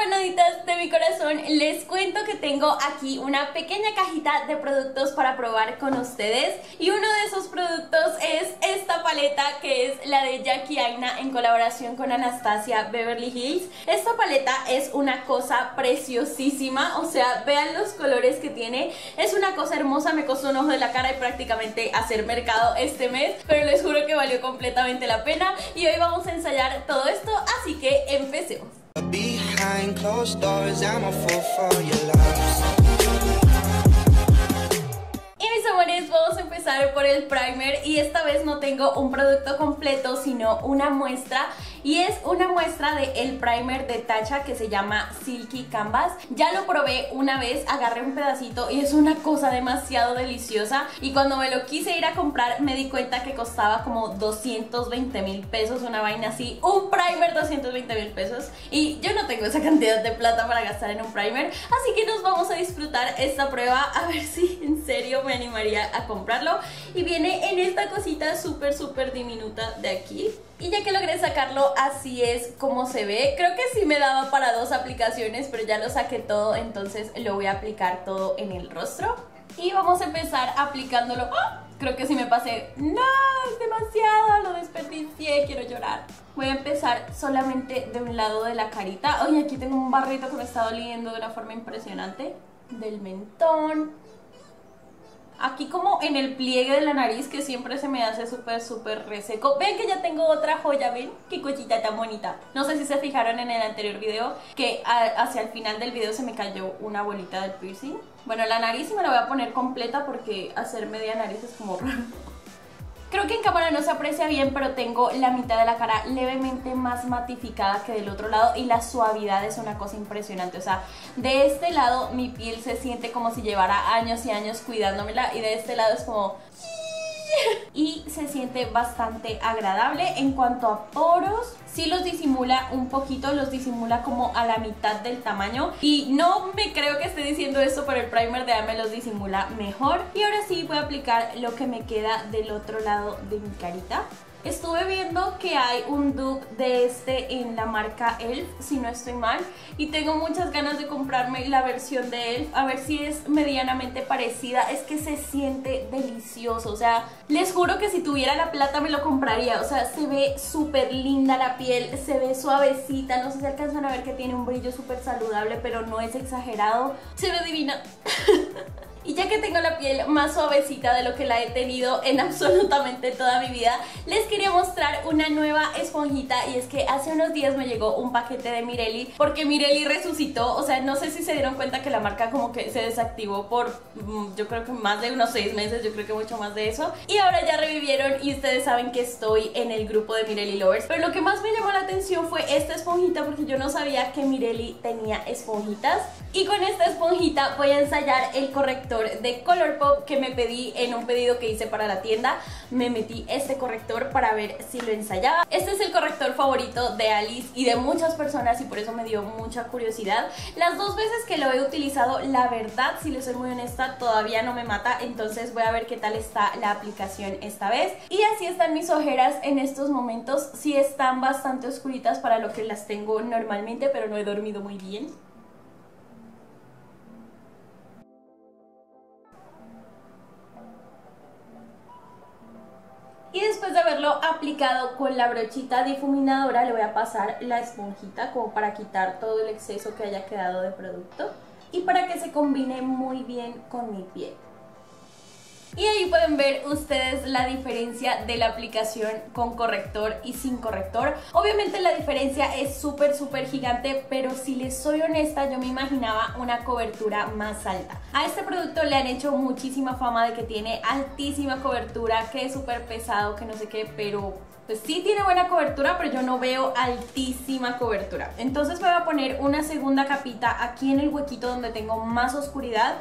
panaditas de mi corazón, les cuento que tengo aquí una pequeña cajita de productos para probar con ustedes y uno de esos productos es esta paleta que es la de Jackie Aina en colaboración con Anastasia Beverly Hills. Esta paleta es una cosa preciosísima, o sea, vean los colores que tiene, es una cosa hermosa, me costó un ojo de la cara y prácticamente hacer mercado este mes, pero les juro que valió completamente la pena y hoy vamos a ensayar todo esto, así que empecemos. Behind closed doors, I'm a fool for your love. Y mis amores, vamos a empezar por el primer y esta vez no tengo un producto completo, sino una muestra y es una muestra de el primer de Tacha que se llama Silky Canvas. Ya lo probé una vez, agarré un pedacito y es una cosa demasiado deliciosa. Y cuando me lo quise ir a comprar me di cuenta que costaba como 220 mil pesos, una vaina así, un primer 220 mil pesos. Y yo no tengo esa cantidad de plata para gastar en un primer, así que nos vamos a disfrutar esta prueba. A ver si en serio me animaría a comprarlo. Y viene en esta cosita súper súper diminuta de aquí y ya que logré sacarlo, así es como se ve. Creo que sí me daba para dos aplicaciones, pero ya lo saqué todo, entonces lo voy a aplicar todo en el rostro. Y vamos a empezar aplicándolo. ¡Ah! Creo que sí me pasé. ¡No! Es demasiado, lo desperdicié, quiero llorar. Voy a empezar solamente de un lado de la carita. Oye, aquí tengo un barrito que me está doliendo de una forma impresionante. Del mentón aquí como en el pliegue de la nariz que siempre se me hace súper súper reseco. Ven que ya tengo otra joya, ven qué cosita tan bonita. No sé si se fijaron en el anterior video que hacia el final del video se me cayó una bolita del piercing. Bueno, la nariz me la voy a poner completa porque hacer media nariz es como raro. Creo que en cámara no se aprecia bien, pero tengo la mitad de la cara levemente más matificada que del otro lado y la suavidad es una cosa impresionante. O sea, de este lado mi piel se siente como si llevara años y años cuidándomela y de este lado es como y se siente bastante agradable en cuanto a poros. Sí los disimula un poquito, los disimula como a la mitad del tamaño. Y no me creo que esté diciendo esto, pero el primer de AME los disimula mejor. Y ahora sí voy a aplicar lo que me queda del otro lado de mi carita Estuve viendo que hay un dupe de este en la marca ELF, si no estoy mal, y tengo muchas ganas de comprarme la versión de ELF, a ver si es medianamente parecida. Es que se siente delicioso, o sea, les juro que si tuviera la plata me lo compraría. O sea, se ve súper linda la piel, se ve suavecita, no sé si alcanzan a ver que tiene un brillo súper saludable, pero no es exagerado. Se ve divina. Y ya que tengo la piel más suavecita de lo que la he tenido en absolutamente toda mi vida, les quería mostrar una nueva esponjita. Y es que hace unos días me llegó un paquete de Mirelli porque Mirelli resucitó, o sea, no sé si se dieron cuenta que la marca como que se desactivó por mm, yo creo que más de unos seis meses, yo creo que mucho más de eso. Y ahora ya revivieron y ustedes saben que estoy en el grupo de Mirelli Lovers, pero lo que más me llamó la atención fue esta esponjita porque yo no sabía que Mirelli tenía esponjitas. Y con esta esponjita voy a ensayar el corrector de Colourpop que me pedí en un pedido que hice para la tienda. Me metí este corrector para ver si lo ensayaba. Este es el corrector favorito de Alice y de muchas personas y por eso me dio mucha curiosidad. Las dos veces que lo he utilizado, la verdad, si les soy muy honesta, todavía no me mata. Entonces voy a ver qué tal está la aplicación esta vez. Y así están mis ojeras en estos momentos. Sí están bastante oscuritas para lo que las tengo normalmente, pero no he dormido muy bien. Y después de haberlo aplicado con la brochita difuminadora le voy a pasar la esponjita como para quitar todo el exceso que haya quedado de producto y para que se combine muy bien con mi piel. Y ahí pueden ver ustedes la diferencia de la aplicación con corrector y sin corrector. Obviamente la diferencia es súper súper gigante, pero si les soy honesta yo me imaginaba una cobertura más alta. A este producto le han hecho muchísima fama de que tiene altísima cobertura, que es súper pesado, que no sé qué, pero pues sí tiene buena cobertura, pero yo no veo altísima cobertura. Entonces voy a poner una segunda capita aquí en el huequito donde tengo más oscuridad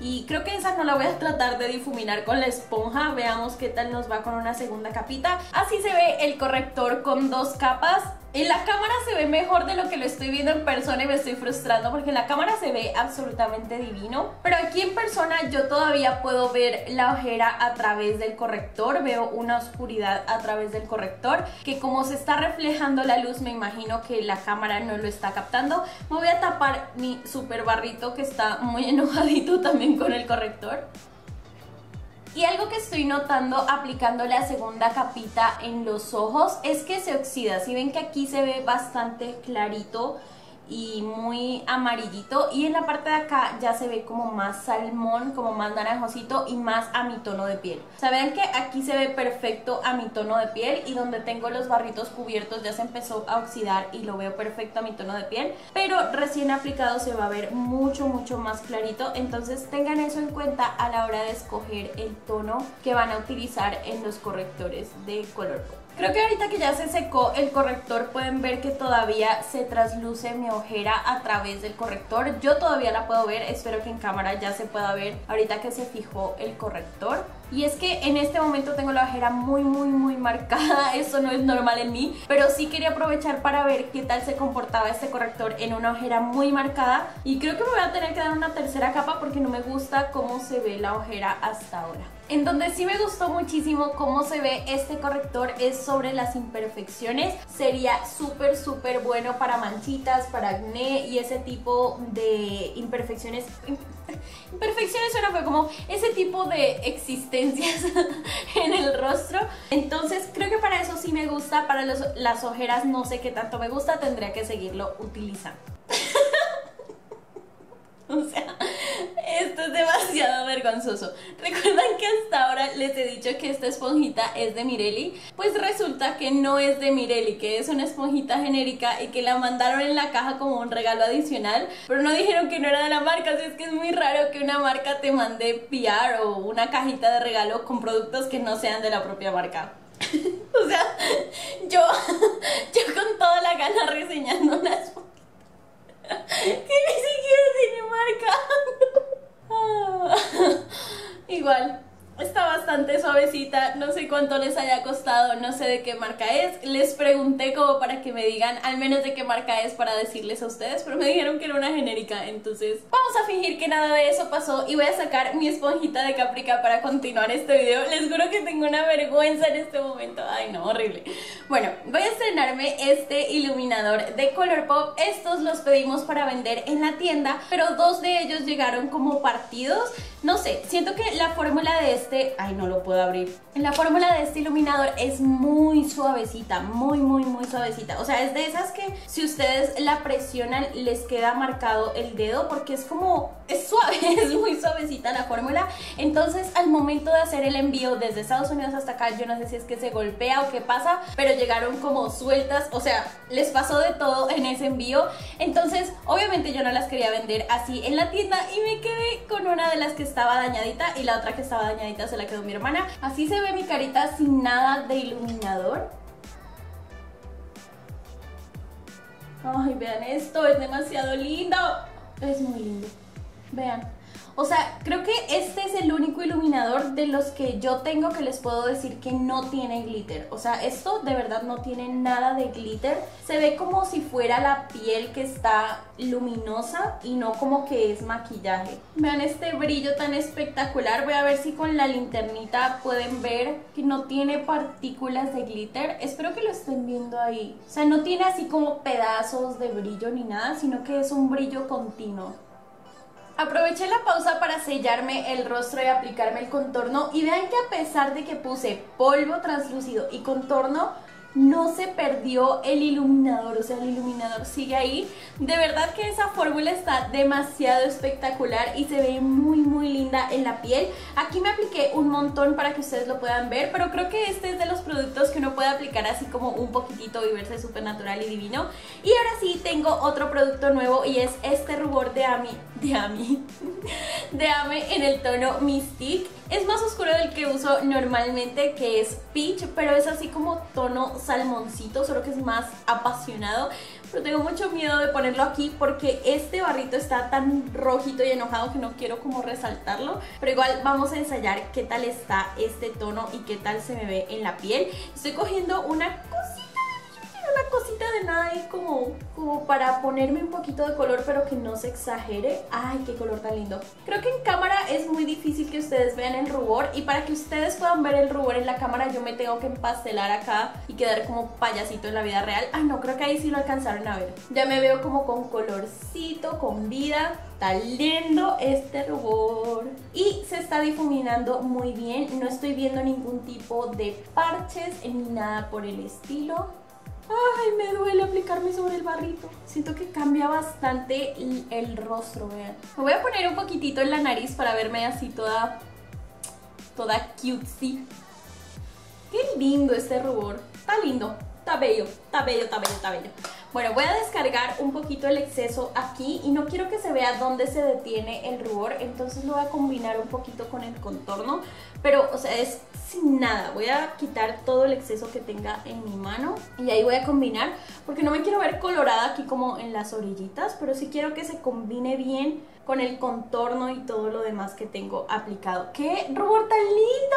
y creo que esa no la voy a tratar de difuminar con la esponja, veamos qué tal nos va con una segunda capita. Así se ve el corrector con dos capas En la cámara se ve mejor de lo que lo estoy viendo en persona y me estoy frustrando porque en la cámara se ve absolutamente divino. Pero aquí en persona yo todavía puedo ver la ojera a través del corrector, veo una oscuridad a través del corrector que como se está reflejando la luz me imagino que la cámara no lo está captando. Me voy a tapar mi super barrito que está muy enojadito también con el corrector. Y algo que estoy notando aplicando la segunda capita en los ojos es que se oxida. Si ven que aquí se ve bastante clarito y muy amarillito. Y en la parte de acá ya se ve como más salmón, como más naranjosito y más a mi tono de piel. Vean que aquí se ve perfecto a mi tono de piel y donde tengo los barritos cubiertos ya se empezó a oxidar y lo veo perfecto a mi tono de piel, pero recién aplicado se va a ver mucho mucho más clarito, entonces tengan eso en cuenta a la hora de escoger el tono que van a utilizar en los correctores de color Creo que ahorita que ya se secó el corrector pueden ver que todavía se trasluce mi ojera a través del corrector. Yo todavía la puedo ver, espero que en cámara ya se pueda ver ahorita que se fijó el corrector. Y es que en este momento tengo la ojera muy muy muy marcada, eso no es normal en mí, pero sí quería aprovechar para ver qué tal se comportaba este corrector en una ojera muy marcada y creo que me voy a tener que dar una tercera capa porque no me gusta cómo se ve la ojera hasta ahora. En donde sí me gustó muchísimo cómo se ve este corrector es sobre las imperfecciones. Sería súper súper bueno para manchitas, para acné y ese tipo de imperfecciones. Imperfecciones suena fue como ese tipo de existencias en el rostro. Entonces creo que para eso sí me gusta, para las ojeras no sé qué tanto me gusta, tendría que seguirlo utilizando. o sea, esto es demasiado vergonzoso. ¿Recuerdan hasta ahora les he dicho que esta esponjita es de Mirelli? Pues resulta que no es de Mirelli, que es una esponjita genérica y que la mandaron en la caja como un regalo adicional, pero no dijeron que no era de la marca, así es que es muy raro que una marca te mande PR o una cajita de regalo con productos que no sean de la propia marca. o sea, yo, yo con toda la gana reseñando una esponjita que ni siquiera tiene marca. Igual, está bastante suavecita, no sé cuánto les haya costado, no sé de qué marca es. Les pregunté como para que me digan al menos de qué marca es para decirles a ustedes, pero me dijeron que era una genérica, entonces vamos a fingir que nada de eso pasó y voy a sacar mi esponjita de Caprica para continuar este video. Les juro que tengo una vergüenza en este momento, ay no, horrible. Bueno, voy a estrenarme este iluminador de Colourpop. Estos los pedimos para vender en la tienda, pero dos de ellos llegaron como partidos. No sé, siento que la fórmula de este... Ay, no lo puedo abrir. La fórmula de este iluminador es muy suavecita, muy, muy, muy suavecita. O sea, es de esas que si ustedes la presionan les queda marcado el dedo porque es como... Es suave, es muy suavecita la fórmula. Entonces, al momento de hacer el envío desde Estados Unidos hasta acá, yo no sé si es que se golpea o qué pasa, pero llegaron como sueltas. O sea, les pasó de todo en ese envío. Entonces, obviamente yo no las quería vender así en la tienda y me quedé con una de las que estaba dañadita y la otra que estaba dañadita se la quedó mi hermana. Así se ve mi carita sin nada de iluminador. Ay, vean esto, es demasiado lindo. Es muy lindo. Vean. O sea, creo que este es el único iluminador de los que yo tengo que les puedo decir que no tiene glitter. O sea, esto de verdad no tiene nada de glitter. Se ve como si fuera la piel que está luminosa y no como que es maquillaje. Vean este brillo tan espectacular. Voy a ver si con la linternita pueden ver que no tiene partículas de glitter. Espero que lo estén viendo ahí. O sea, no tiene así como pedazos de brillo ni nada, sino que es un brillo continuo. Aproveché la pausa para sellarme el rostro y aplicarme el contorno y vean que a pesar de que puse polvo translúcido y contorno, no se perdió el iluminador, o sea, el iluminador sigue ahí. De verdad que esa fórmula está demasiado espectacular y se ve muy muy linda en la piel. Aquí me apliqué un montón para que ustedes lo puedan ver, pero creo que este es de los productos que uno puede aplicar así como un poquitito y verse súper natural y divino. Y ahora sí tengo otro producto nuevo y es este rubor de Ami, de Ami, de Ame en el tono Mystique. Es más oscuro del que uso normalmente, que es peach, pero es así como tono salmoncito, solo que es más apasionado. Pero tengo mucho miedo de ponerlo aquí porque este barrito está tan rojito y enojado que no quiero como resaltarlo. Pero igual vamos a ensayar qué tal está este tono y qué tal se me ve en la piel. Estoy cogiendo una cosita una cosita de nada ahí como, como para ponerme un poquito de color pero que no se exagere. Ay, qué color tan lindo. Creo que en cámara es muy difícil que ustedes vean el rubor y para que ustedes puedan ver el rubor en la cámara yo me tengo que empastelar acá y quedar como payasito en la vida real. Ay no, creo que ahí sí lo alcanzaron a ver. Ya me veo como con colorcito, con vida. Está lindo este rubor. Y se está difuminando muy bien. No estoy viendo ningún tipo de parches ni nada por el estilo. Ay, me duele aplicarme sobre el barrito. Siento que cambia bastante el, rostro, vean. Me voy a poner un poquitito en la nariz para verme así toda, toda cutesy. Qué lindo este rubor. Está lindo, está bello, está bello, está bello, está bello. Bueno, voy a descargar un poquito el exceso aquí y no quiero que se vea dónde se detiene el rubor, entonces lo voy a combinar un poquito con el contorno, pero o sea, es sin nada. Voy a quitar todo el exceso que tenga en mi mano y ahí voy a combinar porque no me quiero ver colorada aquí como en las orillitas, pero sí quiero que se combine bien con el contorno y todo lo demás que tengo aplicado. ¡Qué rubor tan lindo!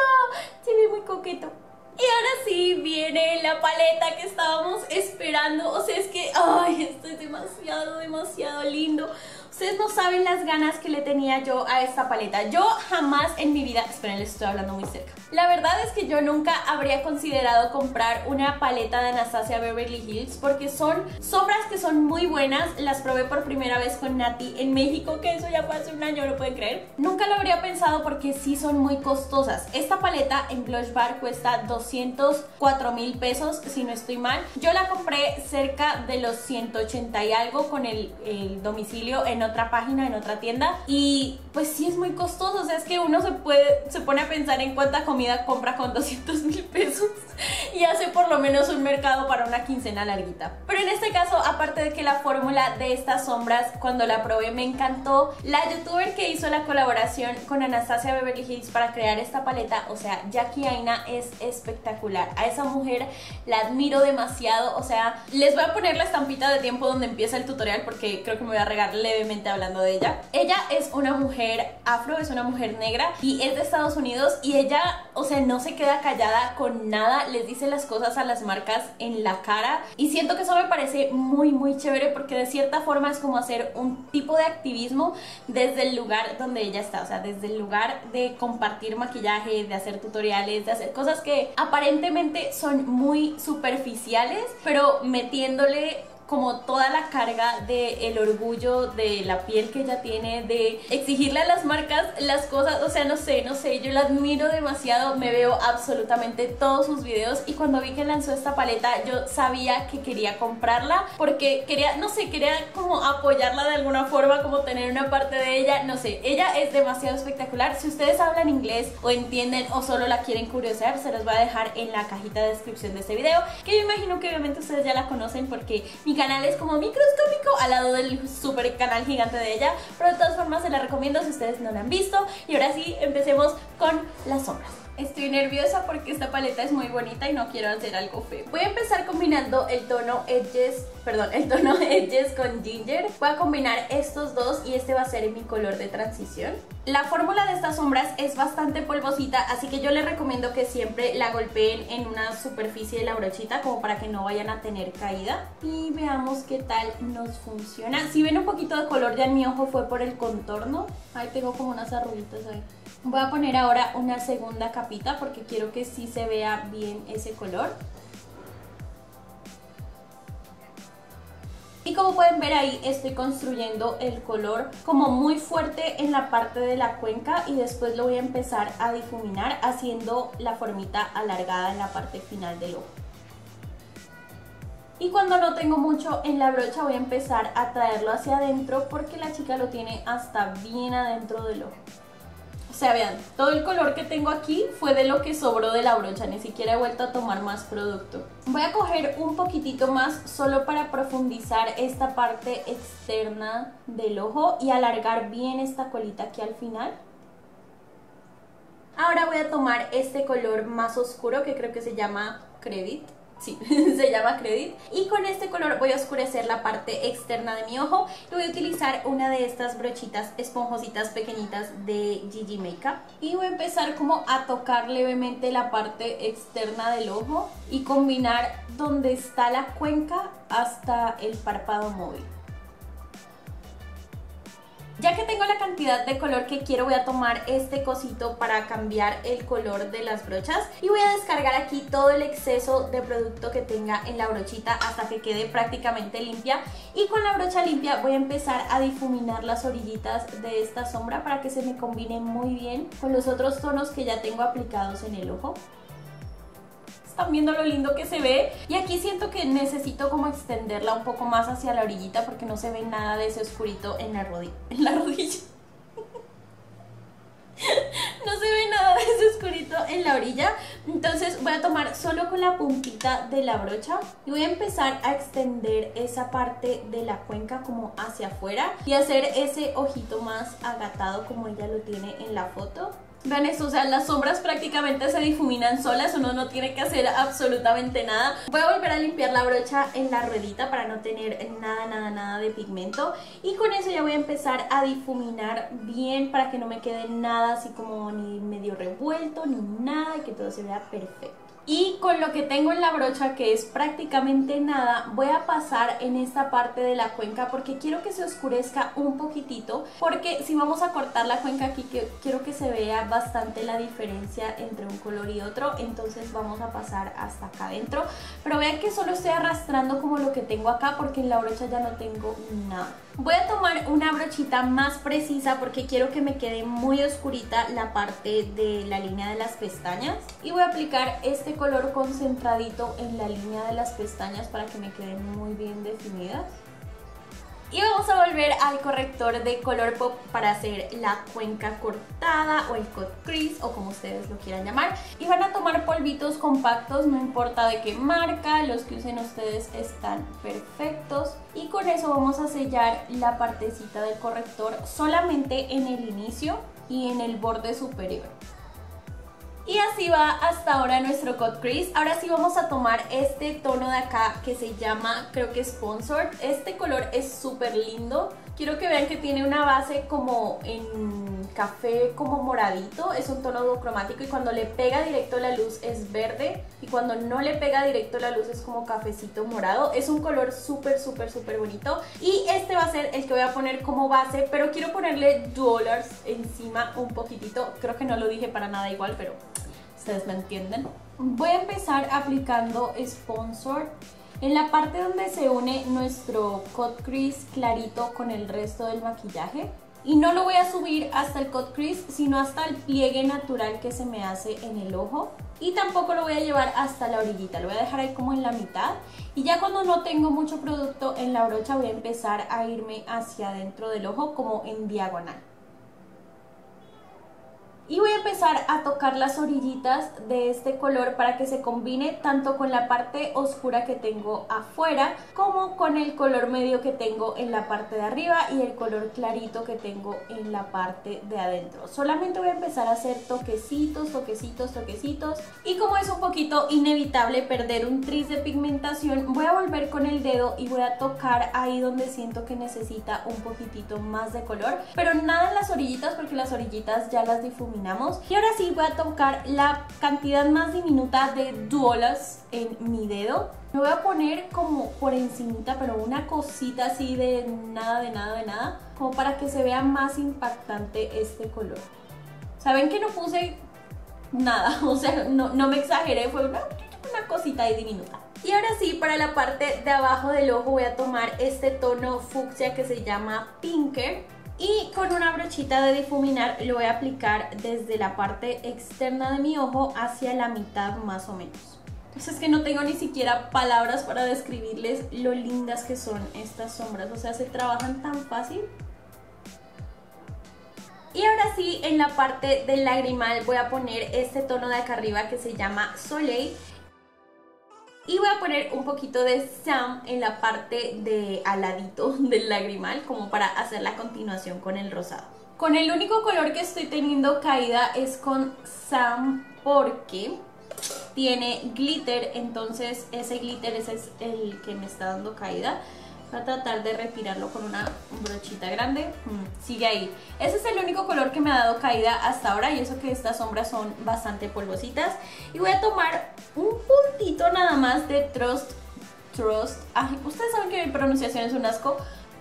Se ve muy coqueto. Y ahora sí viene la paleta que estábamos esperando. O sea, es que, ay, esto es demasiado, demasiado lindo. Ustedes no saben las ganas que le tenía yo a esta paleta. Yo jamás en mi vida, esperen, les estoy hablando muy cerca. La verdad es que yo nunca habría considerado comprar una paleta de Anastasia Beverly Hills porque son sombras que son muy buenas. Las probé por primera vez con Nati en México, que eso ya fue hace un año, ¿lo pueden creer? Nunca lo habría pensado porque sí son muy costosas. Esta paleta en Blush Bar cuesta 204 mil pesos, si no estoy mal. Yo la compré cerca de los 180 y algo con el, el domicilio en otra página, en otra tienda. Y pues sí es muy costoso. O sea, es que uno se puede, se pone a pensar en cuánta comida compra con 200 mil pesos y hace por lo menos un mercado para una quincena larguita. Pero en este caso, aparte de que la fórmula de estas sombras, cuando la probé me encantó, la youtuber que hizo la colaboración con Anastasia Beverly Hills para crear esta paleta, o sea, Jackie Aina es espectacular. A esa mujer la admiro demasiado, o sea, les voy a poner la estampita de tiempo donde empieza el tutorial porque creo que me voy a regar levemente hablando de ella. Ella es una mujer afro, es una mujer negra y es de Estados Unidos y ella, o sea, no se queda callada con nada, les dice las cosas a las marcas en la cara. Y siento que eso me parece muy muy chévere porque de cierta forma es como hacer un tipo de activismo desde el lugar donde ella está, o sea, desde el lugar de compartir maquillaje, de hacer tutoriales, de hacer cosas que aparentemente son muy superficiales, pero metiéndole como toda la carga del el orgullo de la piel que ella tiene, de exigirle a las marcas las cosas, o sea, no sé, no sé, yo la admiro demasiado, me veo absolutamente todos sus videos y cuando vi que lanzó esta paleta yo sabía que quería comprarla porque quería, no sé, quería como apoyarla de alguna forma, como tener una parte de ella, no sé, ella es demasiado espectacular, si ustedes hablan inglés o entienden o solo la quieren curiosear, se los voy a dejar en la cajita de descripción de este video, que yo imagino que obviamente ustedes ya la conocen porque mi canal es como microscópico al lado del super canal gigante de ella, pero de todas formas se la recomiendo si ustedes no la han visto. Y ahora sí, empecemos con las sombras. Estoy nerviosa porque esta paleta es muy bonita y no quiero hacer algo feo. Voy a empezar combinando el tono Edges, perdón, el tono Edges con Ginger. Voy a combinar estos dos y este va a ser mi color de transición. La fórmula de estas sombras es bastante polvosita, así que yo les recomiendo que siempre la golpeen en una superficie de la brochita como para que no vayan a tener caída. Y veamos qué tal nos funciona. Si ven un poquito de color ya en mi ojo fue por el contorno. Ahí tengo como unas arruguitas ahí. Voy a poner ahora una segunda capita porque quiero que sí se vea bien ese color. Y como pueden ver ahí estoy construyendo el color como muy fuerte en la parte de la cuenca y después lo voy a empezar a difuminar haciendo la formita alargada en la parte final del ojo. Y cuando no tengo mucho en la brocha voy a empezar a traerlo hacia adentro porque la chica lo tiene hasta bien adentro del ojo. Sea, vean, todo el color que tengo aquí fue de lo que sobró de la brocha, ni siquiera he vuelto a tomar más producto. Voy a coger un poquitito más solo para profundizar esta parte externa del ojo y alargar bien esta colita aquí al final. Ahora voy a tomar este color más oscuro que creo que se llama Credit sí, se llama Credit. Y con este color voy a oscurecer la parte externa de mi ojo. Y voy a utilizar una de estas brochitas esponjositas pequeñitas de Gigi Makeup. Y voy a empezar como a tocar levemente la parte externa del ojo y combinar donde está la cuenca hasta el párpado móvil. Ya que tengo la cantidad de color que quiero voy a tomar este cosito para cambiar el color de las brochas. Y voy a descargar aquí todo el exceso de producto que tenga en la brochita hasta que quede prácticamente limpia. Y con la brocha limpia voy a empezar a difuminar las orillitas de esta sombra para que se me combine muy bien con los otros tonos que ya tengo aplicados en el ojo están viendo lo lindo que se ve. Y aquí siento que necesito como extenderla un poco más hacia la orillita porque no se ve nada de ese oscurito en la, rodilla. No se ve nada de ese oscurito en la orilla. Entonces voy a tomar solo con la puntita de la brocha y voy a empezar a extender esa parte de la cuenca como hacia afuera y hacer ese ojito más agatado como ella lo tiene en la foto. Vean esto, o sea, las sombras prácticamente se difuminan solas, uno no tiene que hacer absolutamente nada. Voy a volver a limpiar la brocha en la ruedita para no tener nada, nada, nada de pigmento. Y con eso ya voy a empezar a difuminar bien para que no me quede nada así como ni medio revuelto, ni nada, y que todo se vea perfecto. Y con lo que tengo en la brocha, que es prácticamente nada, voy a pasar en esta parte de la cuenca porque quiero que se oscurezca un poquitito. Porque si vamos a cortar la cuenca aquí, quiero que se vea bastante la diferencia entre un color y otro. Entonces vamos a pasar hasta acá adentro. Pero vean que solo estoy arrastrando como lo que tengo acá porque en la brocha ya no tengo nada. Voy a tomar una brochita más precisa porque quiero que me quede muy oscurita la parte de la línea de las pestañas. Y voy a aplicar este color concentradito en la línea de las pestañas para que me queden muy bien definidas. Y vamos a volver al corrector de color pop para hacer la cuenca cortada o el cut crease o como ustedes lo quieran llamar. Y van a tomar polvitos compactos, no importa de qué marca, los que usen ustedes están perfectos. Y con eso vamos a sellar la partecita del corrector solamente en el inicio y en el borde superior. Y así va hasta ahora nuestro cut crease. Ahora sí vamos a tomar este tono de acá que se llama, creo que Sponsored. Este color es súper lindo. Quiero que vean que tiene una base como en café como moradito. Es un tono duocromático y cuando le pega directo la luz es verde. Y cuando no le pega directo la luz es como cafecito morado. Es un color súper, súper, súper bonito. Y este va a ser el que voy a poner como base. Pero quiero ponerle dollars encima un poquitito. Creo que no lo dije para nada igual, pero ustedes me entienden. Voy a empezar aplicando Sponsor en la parte donde se une nuestro cut crease clarito con el resto del maquillaje. Y no lo voy a subir hasta el cut crease, sino hasta el pliegue natural que se me hace en el ojo. Y tampoco lo voy a llevar hasta la orillita, lo voy a dejar ahí como en la mitad. Y ya cuando no tengo mucho producto en la brocha voy a empezar a irme hacia adentro del ojo como en diagonal. Y voy a empezar a tocar las orillitas de este color para que se combine tanto con la parte oscura que tengo afuera como con el color medio que tengo en la parte de arriba y el color clarito que tengo en la parte de adentro. Solamente voy a empezar a hacer toquecitos, toquecitos, toquecitos y como es un poquito inevitable perder un tris de pigmentación voy a volver con el dedo y voy a tocar ahí donde siento que necesita un poquitito más de color pero nada en las orillitas porque las orillitas ya las y ahora sí voy a tocar la cantidad más diminuta de duolas en mi dedo. Me voy a poner como por encimita, pero una cosita así de nada, de nada, de nada. Como para que se vea más impactante este color. Saben que no puse nada, o sea, no, no me exageré, fue una, una cosita ahí diminuta. Y ahora sí, para la parte de abajo del ojo voy a tomar este tono fucsia que se llama Pinker y con una brochita de difuminar lo voy a aplicar desde la parte externa de mi ojo hacia la mitad más o menos. Pues es que no tengo ni siquiera palabras para describirles lo lindas que son estas sombras, o sea, se trabajan tan fácil. Y ahora sí, en la parte del lagrimal voy a poner este tono de acá arriba que se llama Soleil y voy a poner un poquito de Sam en la parte de aladito del lagrimal como para hacer la continuación con el rosado. Con el único color que estoy teniendo caída es con Sam porque tiene glitter, entonces ese glitter es el que me está dando caída. Voy a tratar de retirarlo con una brochita grande. Mm, sigue ahí. Ese es el único color que me ha dado caída hasta ahora y eso que estas sombras son bastante polvositas. Y voy a tomar un puntito nada más de Trust. Trust. ustedes saben que mi pronunciación es un asco.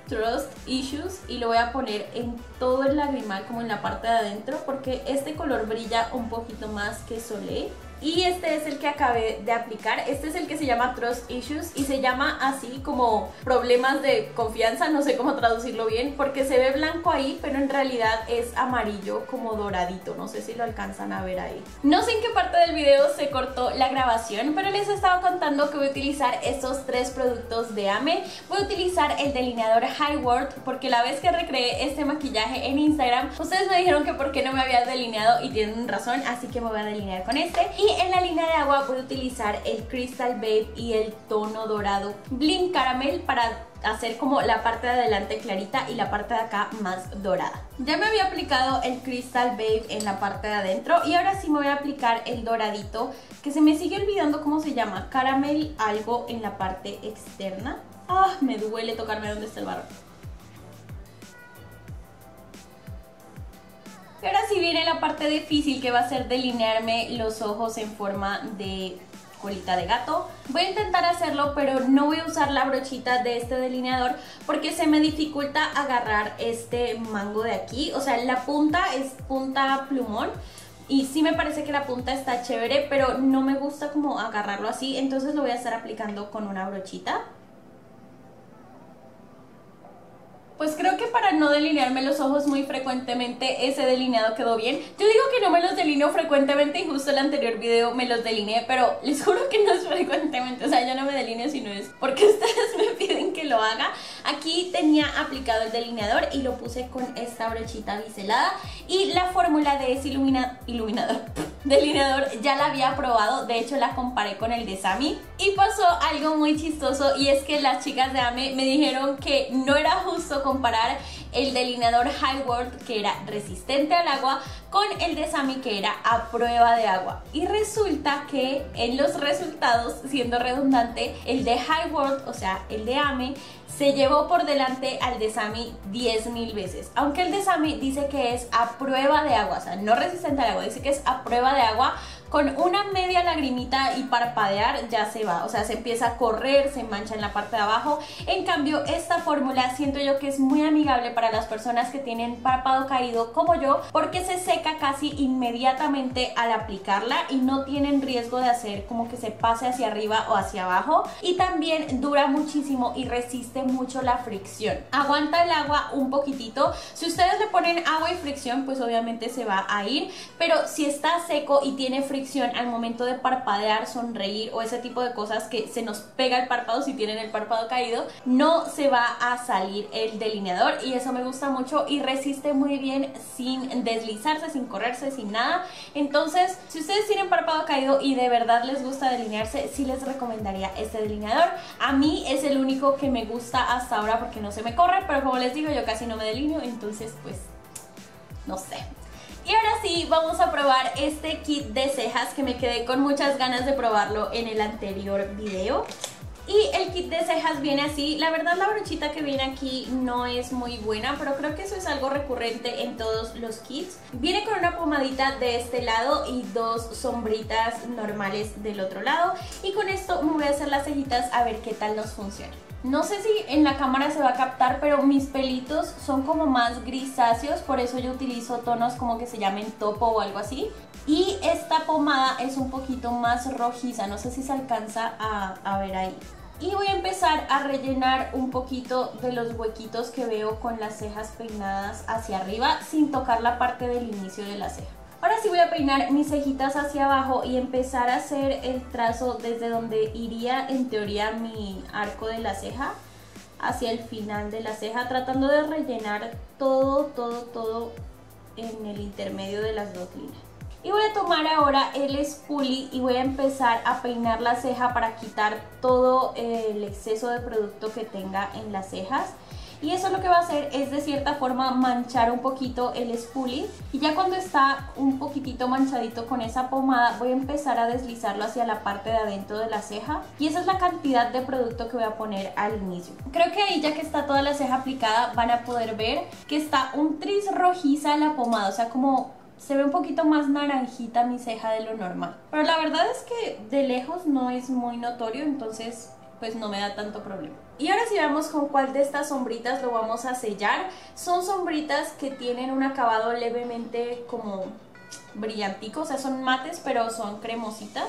Trust Issues y lo voy a poner en todo el lagrimal como en la parte de adentro porque este color brilla un poquito más que Soleil y este es el que acabé de aplicar. Este es el que se llama Trust Issues y se llama así como problemas de confianza, no sé cómo traducirlo bien, porque se ve blanco ahí, pero en realidad es amarillo como doradito. No sé si lo alcanzan a ver ahí. No sé en qué parte del video se cortó la grabación, pero les estaba contando que voy a utilizar estos tres productos de AME. Voy a utilizar el delineador High World porque la vez que recreé este maquillaje en Instagram, ustedes me dijeron que por qué no me había delineado y tienen razón, así que me voy a delinear con este. Y en la línea de agua voy a utilizar el Crystal Babe y el tono dorado Bling Caramel para hacer como la parte de adelante clarita y la parte de acá más dorada. Ya me había aplicado el Crystal Babe en la parte de adentro y ahora sí me voy a aplicar el doradito que se me sigue olvidando cómo se llama, caramel algo en la parte externa. Ah, me duele tocarme donde está el barro. Pero ahora sí viene la parte difícil que va a ser delinearme los ojos en forma de colita de gato. Voy a intentar hacerlo, pero no voy a usar la brochita de este delineador porque se me dificulta agarrar este mango de aquí. O sea, la punta es punta plumón. Y sí me parece que la punta está chévere, pero no me gusta como agarrarlo así, entonces lo voy a estar aplicando con una brochita. Pues creo que para no delinearme los ojos muy frecuentemente, ese delineado quedó bien. Yo digo que no me los delineo frecuentemente y justo el anterior video me los delineé, pero les juro que no es frecuentemente. O sea, yo no me delineo si no es porque ustedes me piden que lo haga. Aquí tenía aplicado el delineador y lo puse con esta brochita biselada. Y la fórmula de ese iluminador delineador ya la había probado, de hecho la comparé con el de Sami y pasó algo muy chistoso y es que las chicas de AME me dijeron que no era justo comparar el delineador High World que era resistente al agua con el de Sami que era a prueba de agua y resulta que en los resultados, siendo redundante, el de High World, o sea el de AME se llevó por delante al de Sami 10.000 veces. Aunque el de Sami dice que es a prueba de agua, o sea, no resistente al agua, dice que es a prueba de agua, con una media lagrimita y parpadear ya se va, o sea, se empieza a correr, se mancha en la parte de abajo. En cambio, esta fórmula siento yo que es muy amigable para las personas que tienen párpado caído como yo, porque se seca casi inmediatamente al aplicarla y no tienen riesgo de hacer como que se pase hacia arriba o hacia abajo. Y también dura muchísimo y resiste mucho la fricción. Aguanta el agua un poquitito. Si ustedes le ponen agua y fricción, pues obviamente se va a ir, pero si está seco y tiene fricción, al momento de parpadear, sonreír o ese tipo de cosas que se nos pega el párpado si tienen el párpado caído, no se va a salir el delineador y eso me gusta mucho y resiste muy bien sin deslizarse, sin correrse, sin nada. Entonces, si ustedes tienen párpado caído y de verdad les gusta delinearse, sí les recomendaría este delineador. A mí es el único que me gusta hasta ahora porque no se me corre, pero como les digo, yo casi no me delineo, entonces pues no sé. Y ahora sí, vamos a probar este kit de cejas que me quedé con muchas ganas de probarlo en el anterior video. Y el kit de cejas viene así, la verdad la brochita que viene aquí no es muy buena, pero creo que eso es algo recurrente en todos los kits. Viene con una pomadita de este lado y dos sombritas normales del otro lado. Y con esto me voy a hacer las cejitas a ver qué tal nos funciona. No sé si en la cámara se va a captar, pero mis pelitos son como más grisáceos, por eso yo utilizo tonos como que se llamen topo o algo así. Y esta pomada es un poquito más rojiza, no sé si se alcanza a, ver ahí. Y voy a empezar a rellenar un poquito de los huequitos que veo con las cejas peinadas hacia arriba sin tocar la parte del inicio de la ceja. Ahora sí voy a peinar mis cejitas hacia abajo y empezar a hacer el trazo desde donde iría en teoría mi arco de la ceja hacia el final de la ceja, tratando de rellenar todo, todo, todo en el intermedio de las dos líneas. Y voy a tomar ahora el spoolie y voy a empezar a peinar la ceja para quitar todo el exceso de producto que tenga en las cejas. Y eso lo que va a hacer es de cierta forma manchar un poquito el spoolie y ya cuando está un poquitito manchadito con esa pomada voy a empezar a deslizarlo hacia la parte de adentro de la ceja y esa es la cantidad de producto que voy a poner al inicio. Creo que ahí ya que está toda la ceja aplicada van a poder ver que está un tris rojiza la pomada, o sea como se ve un poquito más naranjita mi ceja de lo normal. Pero la verdad es que de lejos no es muy notorio, entonces pues no me da tanto problema. Y ahora si veamos con cuál de estas sombritas lo vamos a sellar. Son sombritas que tienen un acabado levemente como brillantico, o sea son mates pero son cremositas.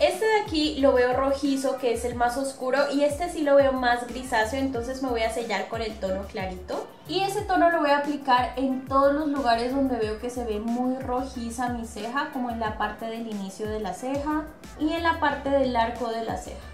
Este de aquí lo veo rojizo, que es el más oscuro, y este sí lo veo más grisáceo, entonces me voy a sellar con el tono clarito. Y ese tono lo voy a aplicar en todos los lugares donde veo que se ve muy rojiza mi ceja, como en la parte del inicio de la ceja y en la parte del arco de la ceja.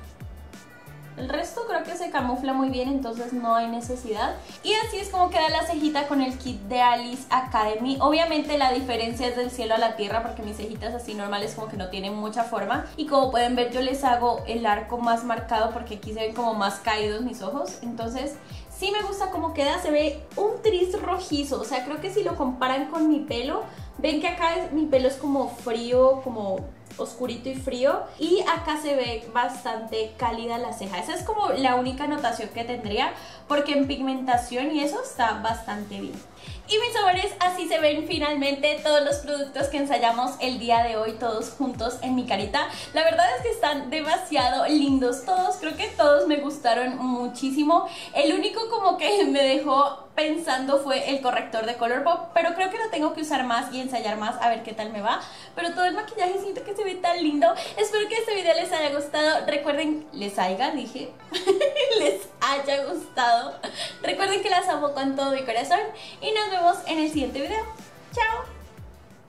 El resto creo que se camufla muy bien, entonces no hay necesidad. Y así es como queda la cejita con el kit de Alice Academy. Obviamente la diferencia es del cielo a la tierra porque mis cejitas así normales como que no tienen mucha forma. Y como pueden ver yo les hago el arco más marcado porque aquí se ven como más caídos mis ojos. Entonces sí me gusta cómo queda, se ve un tris rojizo. O sea, creo que si lo comparan con mi pelo, ven que acá mi pelo es como frío, como oscurito y frío y acá se ve bastante cálida la ceja. Esa es como la única anotación que tendría porque en pigmentación y eso está bastante bien. Y mis amores, así se ven finalmente todos los productos que ensayamos el día de hoy todos juntos en mi carita. La verdad es que están demasiado lindos todos, creo que todos me gustaron muchísimo. El único como que me dejó pensando fue el corrector de Colourpop, pero creo que lo tengo que usar más y ensayar más a ver qué tal me va. Pero todo el maquillaje siento que se tan lindo. Espero que este video les haya gustado. Recuerden, les haya, dije, les haya gustado. Recuerden que las amo con todo mi corazón y nos vemos en el siguiente video. ¡Chao!